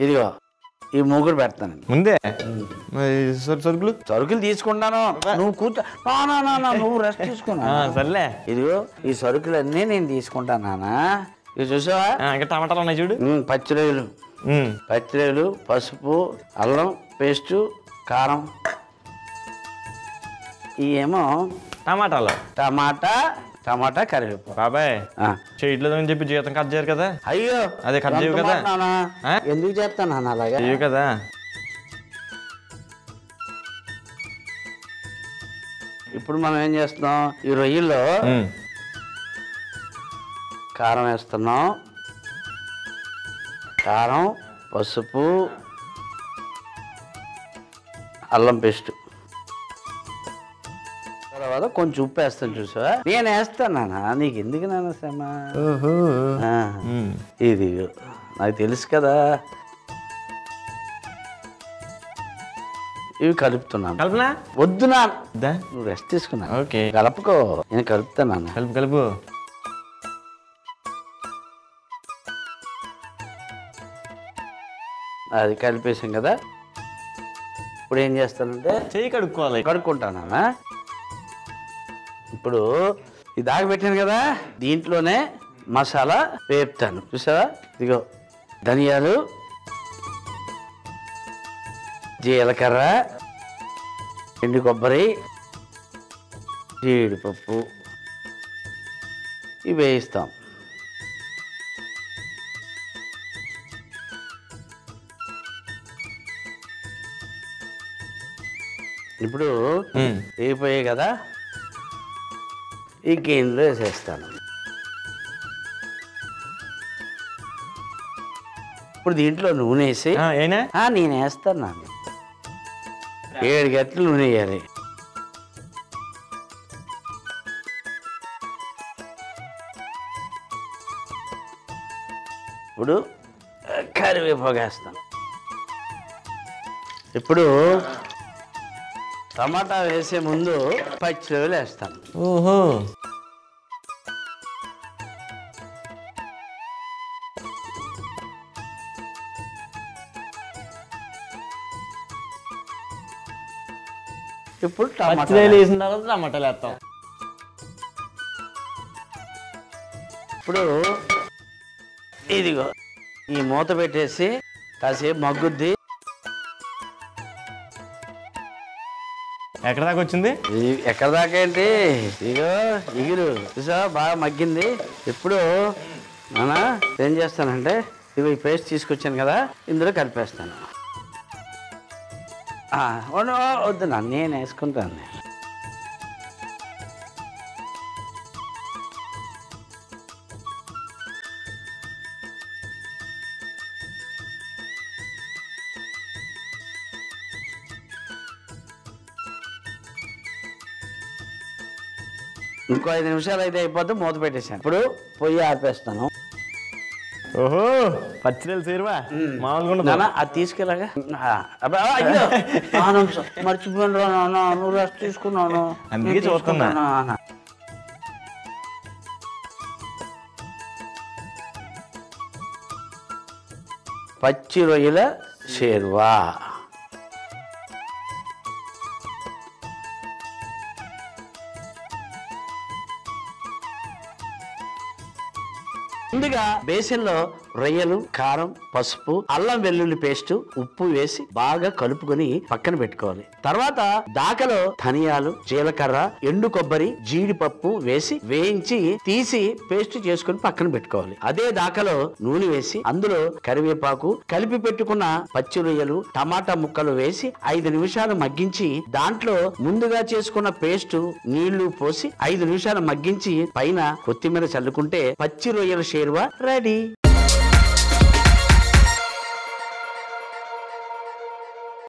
ఇదిగో ఈ మూగుడు పెడతానండి. ముందే? మరి సరు- సరుకులు? సరుకులు తీసుకుంటాను. నువ్వు కూర్చో. నా, నా, నా, నా, నువ్వు రెస్ట్ తీసుకున్నా ఆ, సర్లే. ఇదిగో ఈ సరుకులన్నీ నేను తీసుకుంటాను నాన్న. ఇది చూసావా? ఆ, ఇంకా టమాటాలు ఉన్నాయి చూడు. ఉమ్, పచ్చిరొయ్యలు ఉమ్. పచ్చిరొయ్యలు పసుపు అల్లం పేస్టు కారం. ఇవేమో టమాటాలు. టమాటా టమాటా కరివేపాకు. బాబాయ్. చేయట్లేదు అని చెప్పి జీతం కట్ చేయరు కదా? అయ్యో అదే కట్ చేయవు కదా? ఎందుకు చేస్తాను నాన్న అలాగా? చేయవు కదా? ఇప్పుడు మనం ఏం చేస్తున్నాం? ఈ రొయ్యల్లో. కారం వేస్తున్నాం. కారం పసుపు అల్లం పేస్ట్. తర్వాత కొంచెం ఉప్పు వేస్తాను చూసావా? నేను వేస్తాను నాన్న. నీకు ఎందుకు నాన్న శ్రమ. ఇది నాకు తెలుసు కదా. ఇవి కలుపుతున్నాను. కలుపునా? వద్దు నాన్న. నువ్వు రెస్ట్ తీసుకున్నా. ఓకే. కలపకో. నేను కలుపుతాను కలుపు కలుపు. అది కలిపేసాం కదా. ఇప్పుడు ఏం చేస్తానంటే చెయ్యి కడుక్కోవాలి. కడుక్కుంటానా ఇప్పుడు ఇది దాకా పెట్టాను కదా దీంట్లోనే మసాలా వేపుతాను. చూసావా? ఇదిగో ధనియాలు జీలకర్ర ఎండు కొబ్బరి జీడిపప్పు ఇవి వేయిస్తాం. ఇప్పుడు ఉమ్. వేగిపోయాయి కదా ఈ గిన్నెలో వేసేస్తాను. ఇప్పుడు దీంట్లో నూనె వేసి నేను వేస్తాను నాన్న ఏడు గంటలు నూనె వేయాలి. ఇప్పుడు కరివేపాకు వేస్తాను. ఇప్పుడు టమాటా వేసే ముందు పచ్చిరొయ్యలు వేస్తాను ఓహో. ఇప్పుడు టమాటా పచ్చిదేలు వేసిన తర్వాత టమాటాలు వేస్తాం. ఇప్పుడు ఇదిగో ఈ మూత పెట్టేసి కాసేపు మగ్గుద్ది. ఎక్కడ దాకా వచ్చింది? ఎక్కడ దాకా ఏంటి? ఇగో ఇగురు. చూసా బాగా మగ్గింది. ఇప్పుడు నానా ఏం చేస్తానంటే ఇవి పేస్ట్ తీసుకొచ్చాను కదా ఇందులో కలిపేస్తాను. వద్దు, నేను వేసుకుంటాను. నేను ఇంకో ఐదు నిమిషాలు అయితే అయిపోతే మూత పెట్టేశాను. ఇప్పుడు పొయ్యి ఆపేస్తాను. ఓహో పచ్చిదేలు సేరువా మామూలుగా అది తీసుకెళ్ళగా? మర్చిపోయిన నాన్న నువ్వు రెస్ట్ తీసుకున్నాను. అందుకే నేను చూస్తున్నా. పచ్చి రొయ్యల షేర్వా. ముందుగా బేసిన్లో రొయ్యలు కారం పసుపు అల్లం వెల్లుల్లి పేస్ట్ ఉప్పు వేసి బాగా కలుపుకొని పక్కన పెట్టుకోవాలి. తర్వాత దాకలో ధనియాలు జీలకర్ర ఎండు కొబ్బరి జీడిపప్పు వేసి వేయించి తీసి పేస్ట్ చేసుకొని పక్కన పెట్టుకోవాలి. అదే దాకలో నూనె వేసి అందులో కరివేపాకు కలిపి పెట్టుకున్న పచ్చి రొయ్యలు టమాటా ముక్కలు వేసి ఐదు నిమిషాలు మగ్గించి దాంట్లో ముందుగా చేసుకున్న పేస్ట్ నీళ్ళు పోసి ఐదు నిమిషాలు మగ్గించి పైన కొత్తిమీర చల్లుకుంటే పచ్చి రొయ్యల షేర్వా రెడీ.